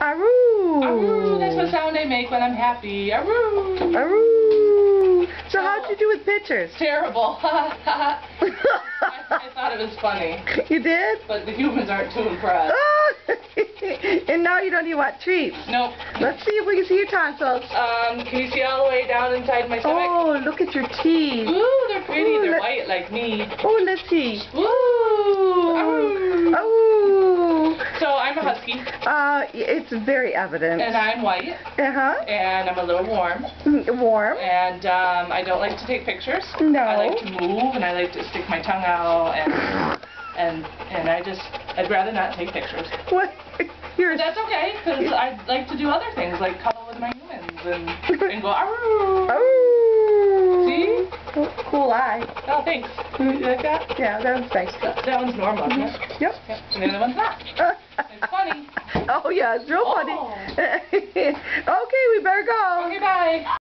Aroo. Aroo, that's what sound I make when I'm happy. Aroo. Aroo. So how'd you do with pictures? Terrible. I, I thought it was funny, You did? but the humans aren't too impressed. Oh. and now you don't even want treats. Nope. Let's see if we can see your tonsils. Um, can you see all the way down inside my stomach? Oh, look at your teeth. Ooh, they're pretty. Ooh, they're white like me. Oh, let's see. Ooh. Aroo. Oh. So I'm a husky, Uh, it's very evident. and I'm white, Uh-huh. and I'm a little warm, Warm. and um, I don't like to take pictures. No. I like to move, and I like to stick my tongue out, and and and I just I'd rather not take pictures. What? You're But that's okay, because I like to do other things, like cuddle with my humans and and go aroo. Oh. See? Cool eye. Oh, thanks. You like that? Yeah, that was nice. That, that one's normal, isn't it? Yep. And the other one's not. Oh Oh, yeah, it's real funny. Oh. okay, we better go. Okay, bye.